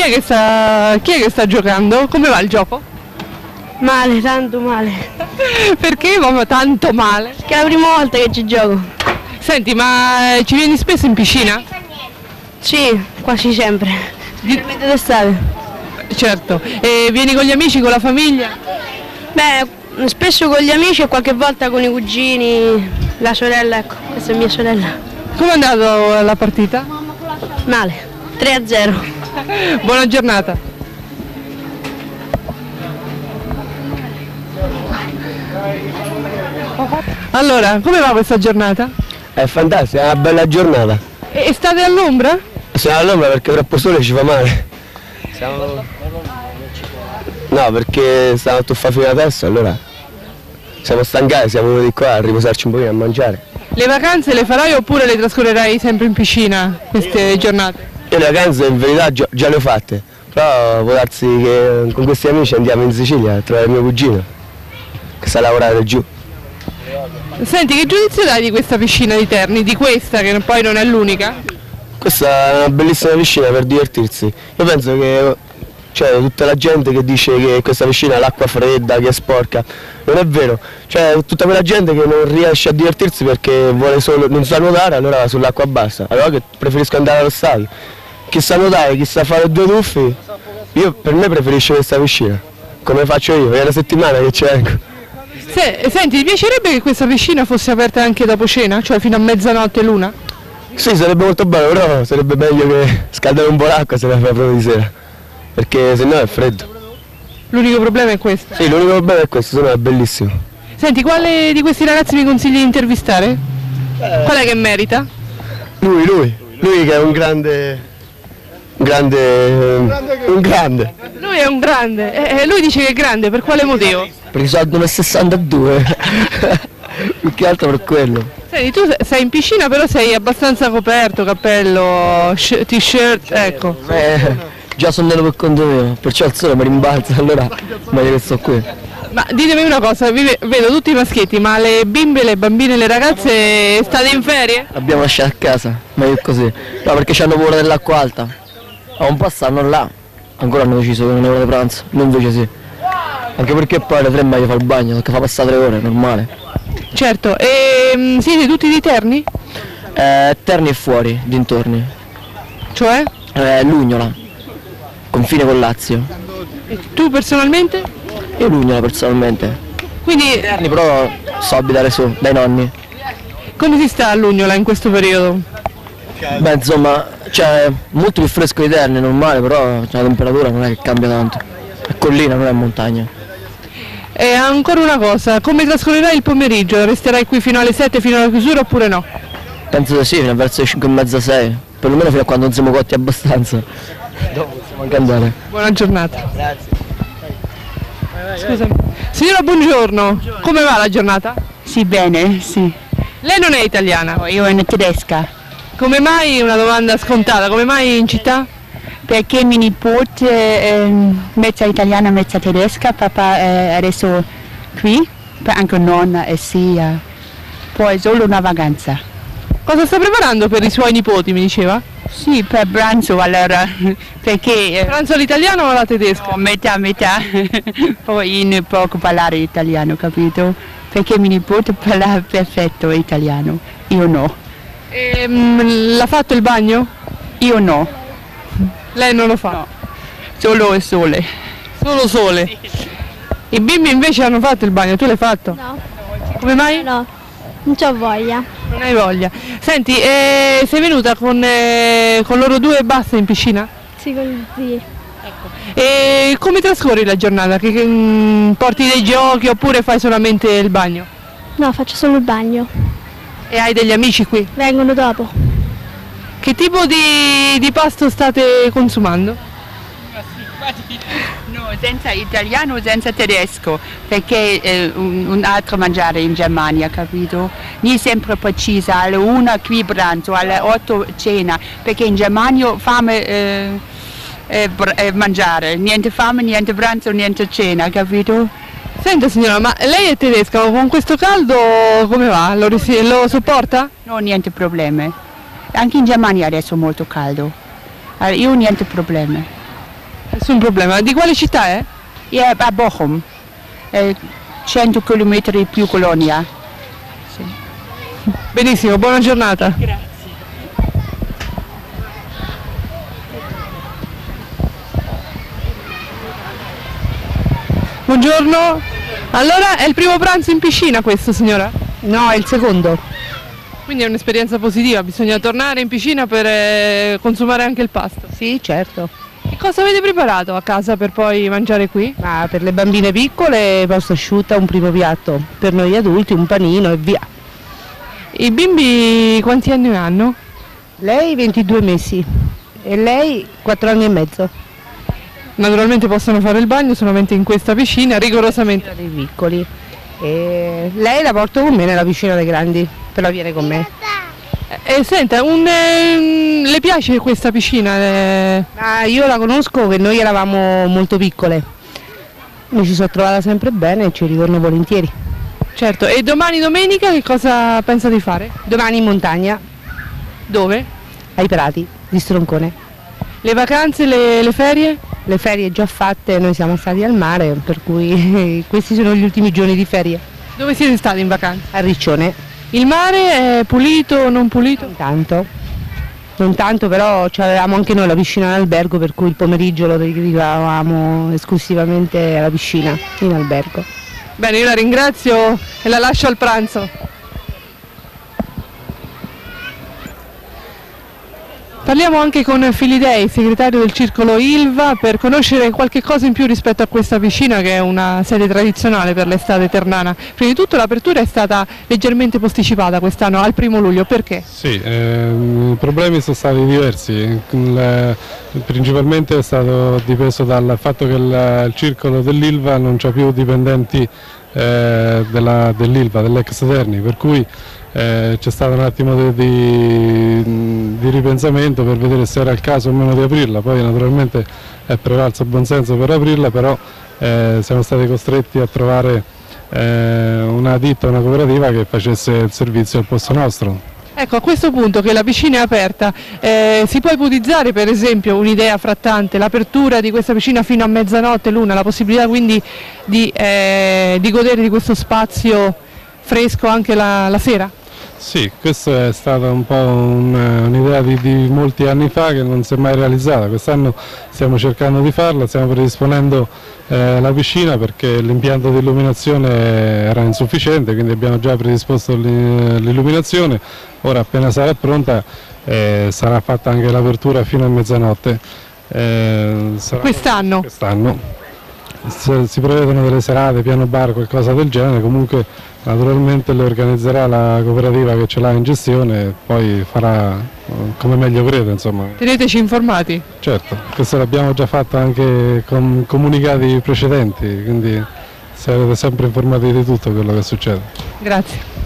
Chi è, che sta, chi è che sta giocando? Come va il gioco? Male, tanto male. Perché va tanto male? Che è la prima volta che ci gioco. Senti, ma eh, ci vieni spesso in piscina? Sì, quasi sempre. Specialmente d'estate. Certo. E vieni con gli amici, con la famiglia? Beh, spesso con gli amici e qualche volta con i cugini, la sorella, ecco, questa è mia sorella. Come è andata la partita? Male, 3 a 0. Buona giornata. Allora, come va questa giornata? È fantastica, è una bella giornata. E state all'ombra? Siamo all'ombra perché troppo sole ci fa male. Siamo... No, perché stiamo a tuffare fino adesso, allora siamo stancati, siamo venuti qua a riposarci un pochino a mangiare. Le vacanze le farai oppure le trascorrerai sempre in piscina queste giornate? Io le vacanze in verità già, già le ho fatte, però può darsi che con questi amici andiamo in Sicilia a trovare mio cugino, che sta lavorare giù. Senti, che giudizio dai di questa piscina di Terni, di questa che poi non è l'unica? Questa è una bellissima piscina per divertirsi. Io penso che cioè, tutta la gente che dice che questa piscina ha l'acqua fredda, che è sporca, non è vero. Cioè, tutta quella gente che non riesce a divertirsi perché vuole solo, non sa nuotare, allora sull'acqua bassa. Allora che preferisco andare allo stadio. Chi sa nuotare, chi sa fare due tuffi, io per me preferisco questa piscina. Come faccio io, è una settimana che ci vengo. Se, senti, ti piacerebbe che questa piscina fosse aperta anche dopo cena, cioè fino a mezzanotte l'una? Sì, sarebbe molto bello, però sarebbe meglio che scaldare un po' l'acqua se la fa proprio di sera, perché se no è freddo. L'unico problema è questo? Sì, l'unico problema è questo, se no è bellissimo. Senti, quale di questi ragazzi mi consigli di intervistare? Eh. Qual è che merita? Lui, lui, lui che è un grande... Grande... Un grande. Lui è un grande, e eh, lui dice che è grande, per quale motivo? perché sono 1,62 più che altro per quello Senti, tu sei in piscina però sei abbastanza coperto, cappello, t-shirt, ecco. Eh, già sono andato per conto mio, perciò il sole mi rimbalza, allora meglio che sto qui. Ma ditemi una cosa, vedo tutti i maschietti, ma le bimbe, le bambine, le ragazze state in ferie? Abbiamo lasciato a casa, meglio così. No, perché hanno paura dell'acqua alta. A un po' stanno là, ancora hanno deciso che non è ora di pranzo, noi invece sì. Anche perché poi alle tre è meglio fare il bagno, perché fa passare tre ore, normale. Certo, e um, siete tutti di Terni? Eh, terni e fuori, dintorni. Cioè? Eh, Lugnola, confine con Lazio. E tu personalmente? Io Lugnola personalmente. Quindi... Terni però so abitare su, dai nonni. Come si sta a Lugnola in questo periodo? Beh insomma, cioè, molto più fresco di Terni, normale, però cioè, la temperatura non è che cambia tanto. È collina, non è montagna. E ancora una cosa, come trascorrerai il pomeriggio? Resterai qui fino alle 7, fino alla chiusura oppure no? Penso di sì, fino a verso le 5 e mezza 6, perlomeno fino a quando non siamo cotti abbastanza. Dopo possiamo anche andare. Buona giornata. Grazie. Scusami. Signora, buongiorno. buongiorno. Come va la giornata? Sì, bene, sì. Lei non è italiana? No, io sono tedesca. Come mai, una domanda scontata, come mai in città? perché mio nipote è mezza italiana, mezza tedesca, papà è adesso qui, anche nonna e sia, poi solo una vacanza. Cosa sta preparando per i suoi nipoti, mi diceva? Sì, per pranzo allora, perché... Eh, pranzo all'italiano o alla tedesca? No, metà, metà, poi non poco parlare italiano, capito? Perché mio nipote parla perfetto italiano, io no. Ehm, l'ha fatto il bagno? Io no. Lei non lo fa? No. Solo il sole. Solo sole? Sì. I bimbi invece hanno fatto il bagno, tu l'hai fatto? No. Come mai? No, non ho voglia. Non hai voglia. Senti, eh, sei venuta con, eh, con, loro due e basta in piscina? Sì, con sì. Ecco. E come trascorri la giornata? Che, che, mm, porti dei giochi oppure fai solamente il bagno? No, faccio solo il bagno. E hai degli amici qui? Vengono dopo. Che tipo di, di pasto state consumando? No, senza italiano, senza tedesco, perché è eh, un, un, altro mangiare in Germania, capito? Non sempre precisa, alle 1 qui pranzo, alle 8 cena, perché in Germania fame eh, eh, eh, mangiare, niente fame, niente pranzo, niente cena, capito? Senta signora, ma lei è tedesca, con questo caldo come va? Lo, lo sopporta? No, niente problemi. Anche in Germania adesso è molto caldo. Allora, io niente problemi. Nessun problema. Di quale città è? È a Bochum, eh, 100 km più Colonia. Benissimo, buona giornata. Buongiorno. Allora, è il primo pranzo in piscina questo, signora? No, è il secondo. Quindi è un'esperienza positiva, bisogna tornare in piscina per eh, consumare anche il pasto. Sì, certo. Che cosa avete preparato a casa per poi mangiare qui? Ma per le bambine piccole pasta asciutta un primo piatto, per noi adulti un panino e via. I bimbi quanti anni hanno? Lei 22 mesi e lei 4 anni e mezzo. Naturalmente possono fare il bagno solamente in questa piscina, rigorosamente. Dei piccoli. E lei la porto con me nella piscina dei grandi, però viene con me. E senta, un, ehm, le piace questa piscina? Eh, Ma io la conosco che noi eravamo molto piccole. Mi ci sono trovata sempre bene e ci ritorno volentieri. certo, e domani domenica che cosa pensa di fare? Domani in montagna, Dove? ai Prati, di Stroncone. Le vacanze, le, le ferie? Le ferie già fatte, noi siamo stati al mare, per cui questi sono gli ultimi giorni di ferie. Dove siete stati in vacanza? A Riccione, Il mare è pulito o non pulito? non tanto. Non tanto, però avevamo anche noi la piscina in albergo, per cui il pomeriggio lo dedicavamo esclusivamente alla piscina in albergo. Bene, io la ringrazio e la lascio al pranzo. Parliamo anche con Filidei, segretario del circolo Ilva, per conoscere qualche cosa in più rispetto a questa piscina che è una sede tradizionale per l'estate ternana. Prima di tutto l'apertura è stata leggermente posticipata quest'anno al primo luglio, perché? Sì, ehm, i problemi sono stati diversi, Il- principalmente è stato dipeso dal fatto che il, il circolo dell'Ilva non c'ha più dipendenti eh, dell'Ilva, dell'ex Terni, per cui eh, c'è stato un attimo di, di- ripensamento per vedere se era il caso o meno di aprirla, poi naturalmente è prevalso il buonsenso per aprirla, però eh, siamo stati costretti a trovare eh, una ditta, una cooperativa che facesse il servizio al posto nostro. Ecco, a questo punto che la piscina è aperta, eh, si può ipotizzare per esempio un'idea frattante, l'apertura di questa piscina fino a mezzanotte l'una, la possibilità quindi di, eh, di godere di questo spazio fresco anche la, la sera? Sì, questa è stata un po' un- un'idea di, di molti anni fa che non si è mai realizzata. Quest'anno stiamo cercando di farla, stiamo predisponendo eh, la piscina perché l'impianto di illuminazione era insufficiente, quindi abbiamo già predisposto l'i- l'illuminazione. Ora appena sarà pronta eh, sarà fatta anche l'apertura fino a mezzanotte. Eh, sarà- Quest'anno? Quest'anno. Si prevedono delle serate, piano bar, qualcosa del genere, comunque naturalmente le organizzerà la cooperativa che ce l'ha in gestione e poi farà eh, come meglio crede, insomma. Teneteci informati. Certo, questo l'abbiamo già fatto anche con comunicati precedenti, quindi sarete sempre informati di tutto quello che succede. Grazie.